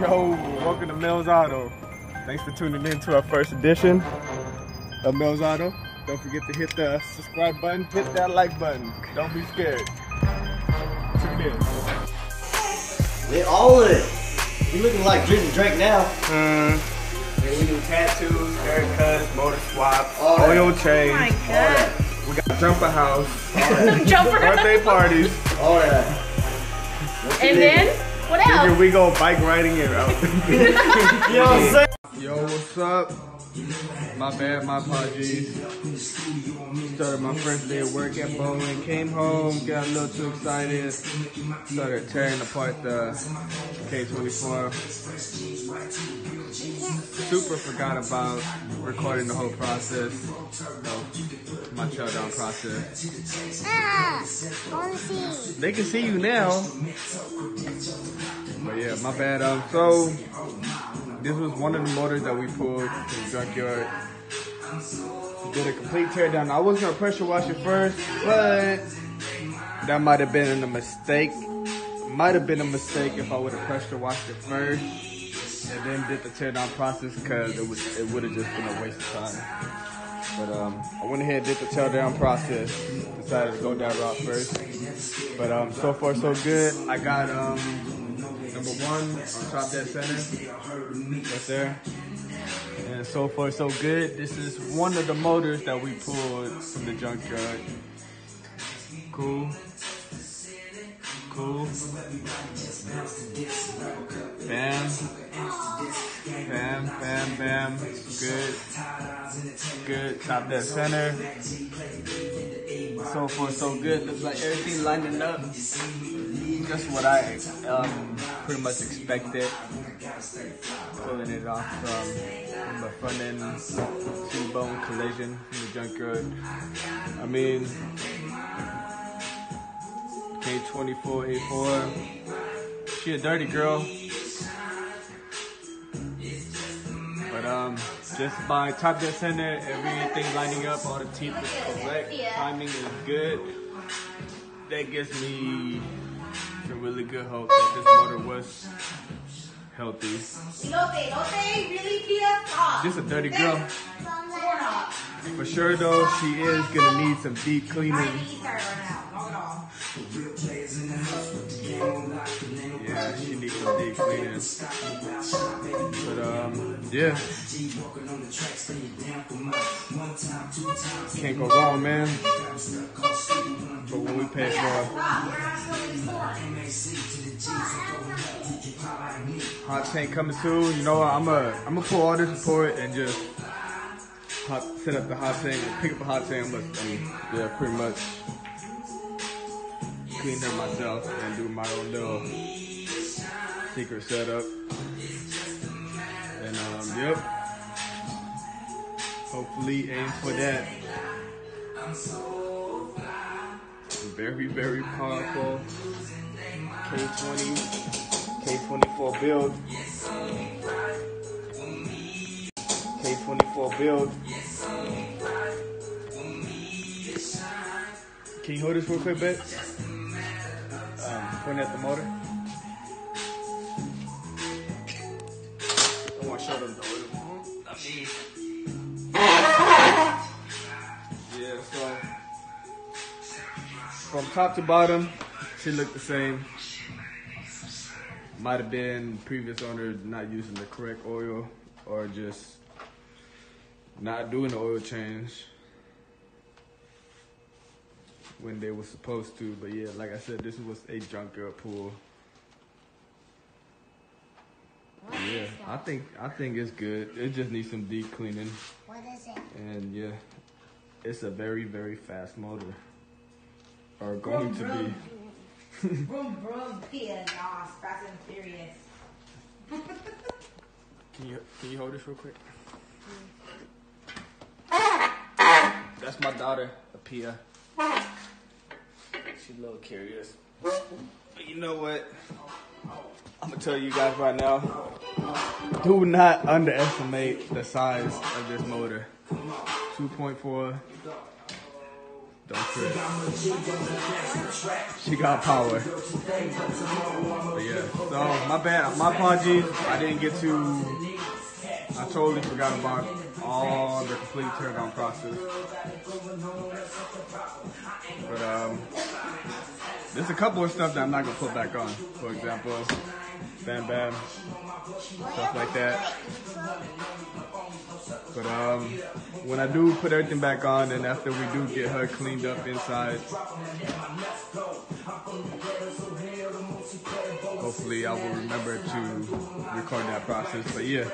Yo, welcome to Mills Auto. Thanks for tuning in to our first edition of Mills Auto. Don't forget to hit the subscribe button, hit that like button. Don't be scared. Tune in. They all of it. You looking like Drake Drake now. Mm. And we do tattoos, haircuts, motor swaps, All that. oil Oh change. my god. We got jumper house, Jumper. birthday parties. All that. And then, what Figure else? we go bike riding it out. You know what Yo, what's up? My bad, my apologies. Started my first day of work at Bowling. Came home, got a little too excited. Started tearing apart the K24. Super forgot about recording the whole process. of my shutdown process. Ah, want to see. They can see you now. But yeah, my bad. Um, so this was one of the motors that we pulled from the junkyard. Did a complete teardown. I was gonna pressure wash it first, but that might have been a mistake. Might have been a mistake if I would have pressure washed it first and then did the teardown process because it would it would have just been a waste of time. But um, I went ahead and did the teardown process. Decided to go that route first. But um, so far so good. I got um, number one on top dead center, right there. And so far so good. This is one of the motors that we pulled from the junkyard. Cool. Cool. Bam. Bam, bam, bam. Good. Good. Top dead center. So far, so good. Looks like everything lining up. Just what I um, pretty much expected. Pulling it off from, a front end T-bone collision from the junkyard. I mean, K24A4. She a dirty girl. But um, just by top dead center, everything lining up, all the teeth is correct, timing is good. That gives me a really good hope that this motor was healthy. Elote, elote, really be a top. Just a dirty girl. For sure though, she is gonna need some deep cleaning. I need her right now. Knock it off. Yeah, she needs some deep cleaning. But um, yeah. Can't go wrong, man. But when we pay for hot tank coming soon, you know what? I'm a I'm gonna pull all this report and just hot, set up the hot tank, pick up a hot tank, but um, yeah, pretty much clean her myself and do my own little secret setup. And um, yep. Hopefully aim for that. Very, very powerful K20, K24 build. K24 build. Can you hold this real quick, Bet? Point at the motor. I want to show them the oil. Yeah, so from top to bottom, she looked the same. Might have been previous owner not using the correct oil or just not doing the oil change when they were supposed to. But yeah, like I said, this was a junkyard pool. Yeah, I think I think it's good. It just needs some deep cleaning, What is it? and yeah, it's a very very fast motor, or going to be. Broom, broom, pia, nah, fast and furious. Can you can you hold this real quick? That's my daughter, Apia. She's a little curious. But you know what? I'm gonna tell you guys right now. Do not underestimate the size of this motor. 2.4. Don't trip. She got power. But yeah. So my bad, my apologies. I didn't get to. I totally forgot about all the complete down process. But um, there's a couple of stuff that I'm not gonna put back on. For example, Bam Bam, stuff like that. But um, when I do put everything back on, and after we do get her cleaned up inside, hopefully I will remember to record that process. But yeah,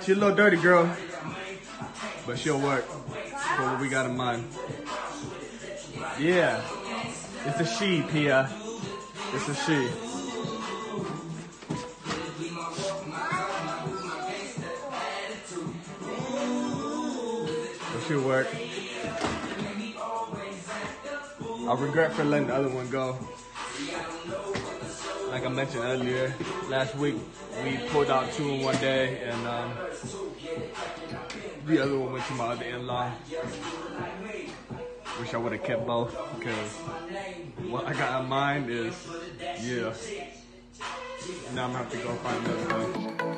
she's a little dirty girl, but she'll work for what we got in mind. Yeah, it's a she, Pia. It's a she. But she'll work. I regret for letting the other one go. Like I mentioned earlier, last week we pulled out two in one day, and um, the other one went to my other in-law. Wish I would have kept both because what I got in mind is, yeah. Now I'm gonna have to go find another one.